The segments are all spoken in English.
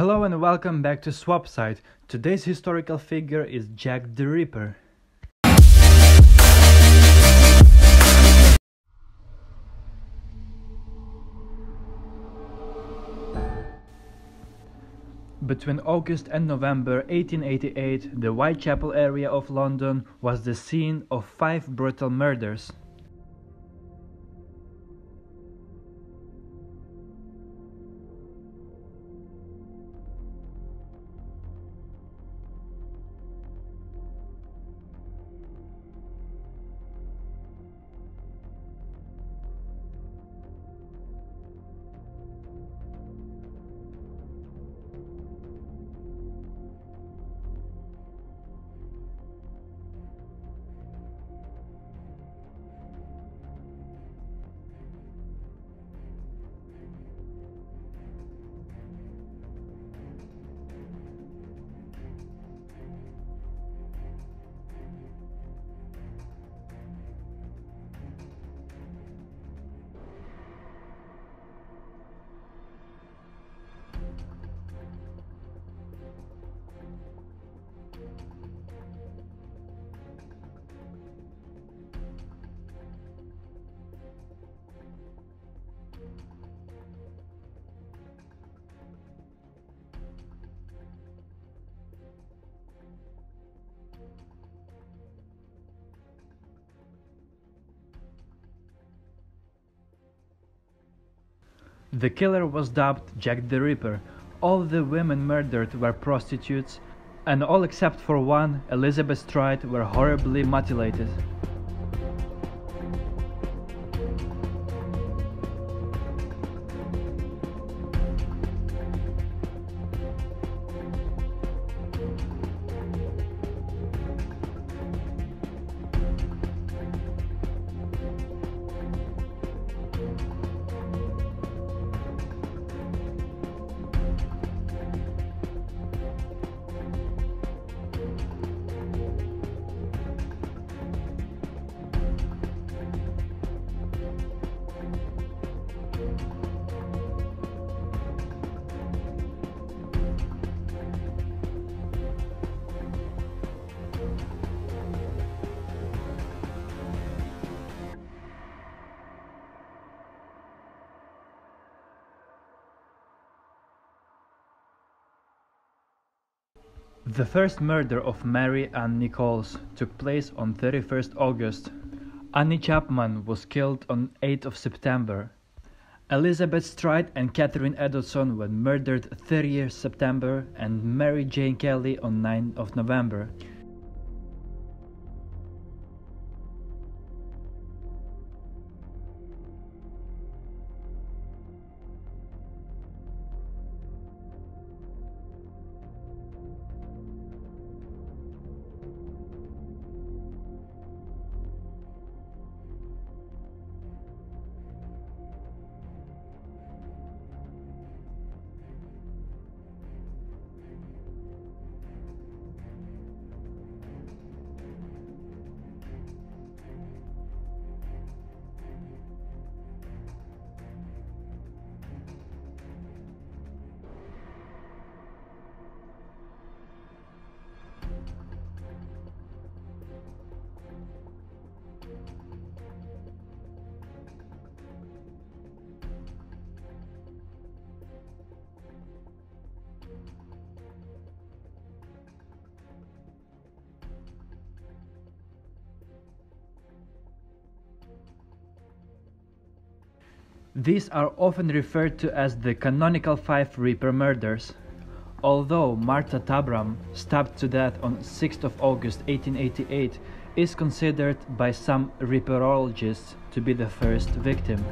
Hello and welcome back to Swapside. Today's historical figure is Jack the Ripper. Between August and November 1888, the Whitechapel area of London was the scene of five brutal murders. The killer was dubbed Jack the Ripper. All the women murdered were prostitutes, and all except for one, Elizabeth Stride, were horribly mutilated. The first murder of Mary Ann Nichols took place on 31st August. Annie Chapman was killed on 8th of September. Elizabeth Stride and Catherine Eddowson were murdered 30th September and Mary Jane Kelly on 9th of November. These are often referred to as the canonical five Ripper murders. Although Martha Tabram, stabbed to death on 6th of August 1888, is considered by some Ripperologists to be the first victim.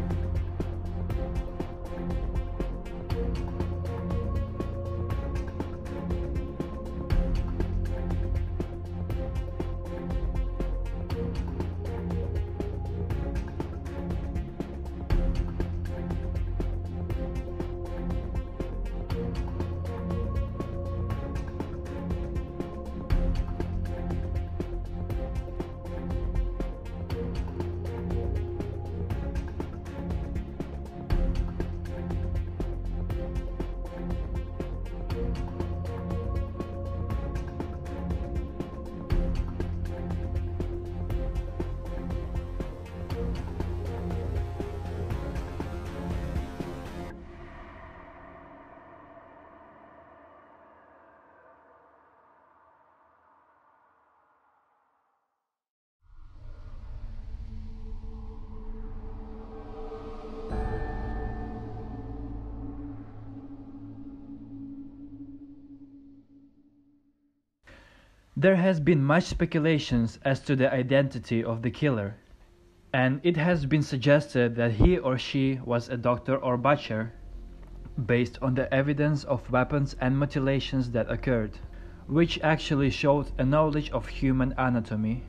There has been much speculations as to the identity of the killer, and it has been suggested that he or she was a doctor or butcher, based on the evidence of weapons and mutilations that occurred, which actually showed a knowledge of human anatomy.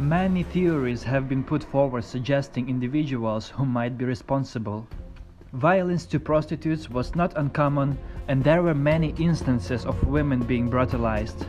Many theories have been put forward suggesting individuals who might be responsible. Violence to prostitutes was not uncommon, and there were many instances of women being brutalized.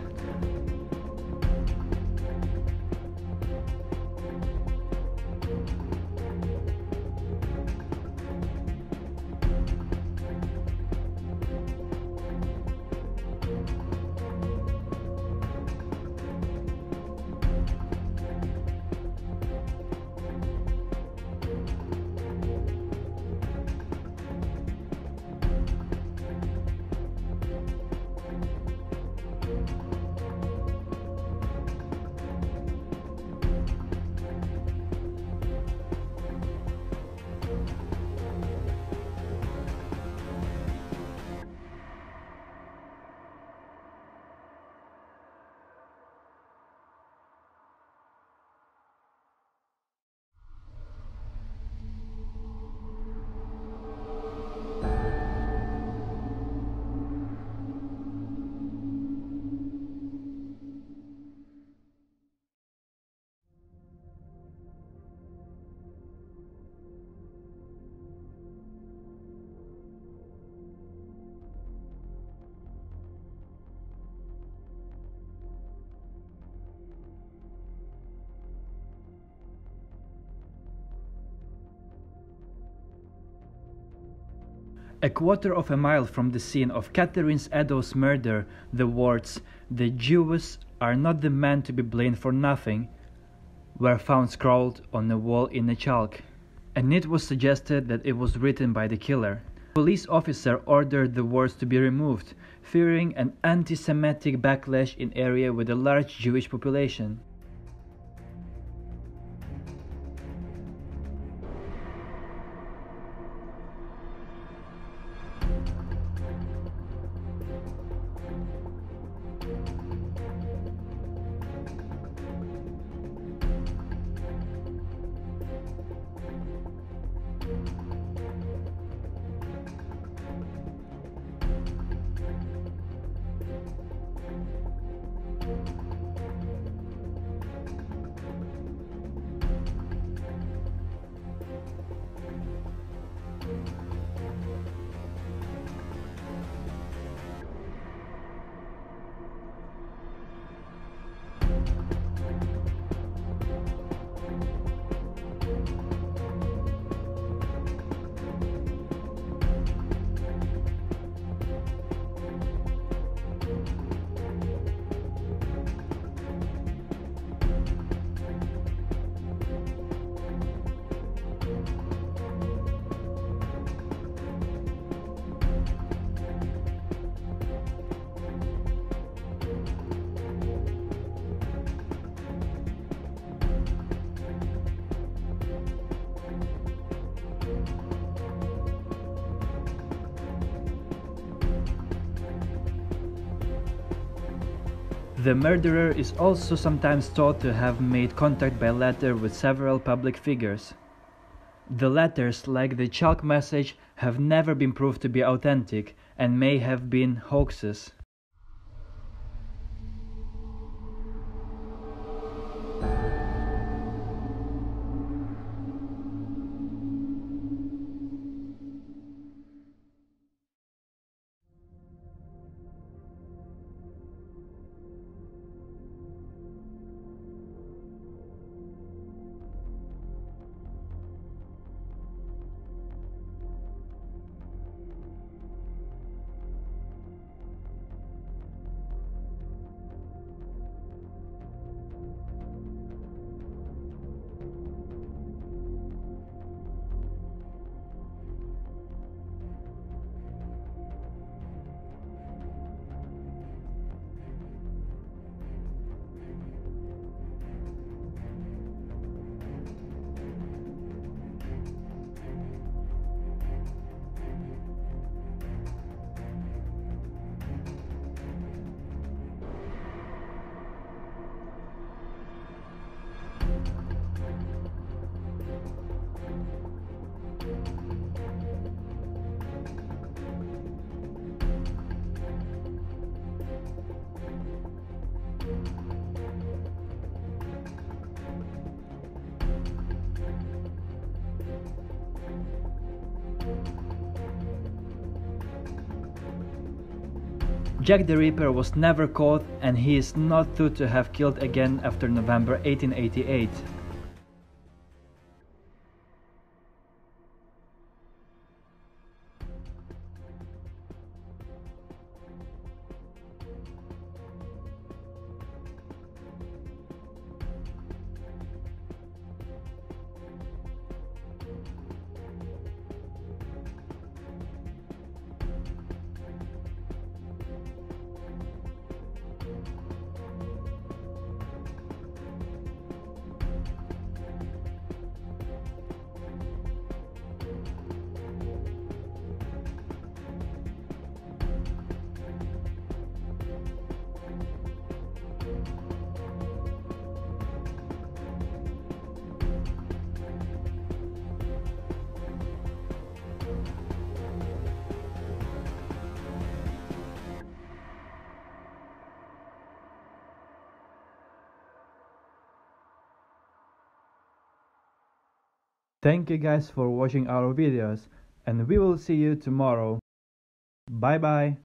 A quarter of a mile from the scene of Catherine Eddowes' murder, the words, The Jews are not the men to be blamed for nothing, were found scrawled on a wall in a chalk, and it was suggested that it was written by the killer. A police officer ordered the words to be removed, fearing an anti Semitic backlash in area with a large Jewish population. The murderer is also sometimes thought to have made contact by letter with several public figures. The letters, like the chalk message, have never been proved to be authentic and may have been hoaxes. Jack the Ripper was never caught and he is not thought to have killed again after November 1888. Thank you guys for watching our videos and we will see you tomorrow. Bye bye.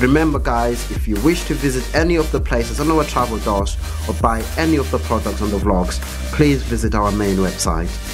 Remember guys, if you wish to visit any of the places on our travel doors or buy any of the products on the vlogs, please visit our main website.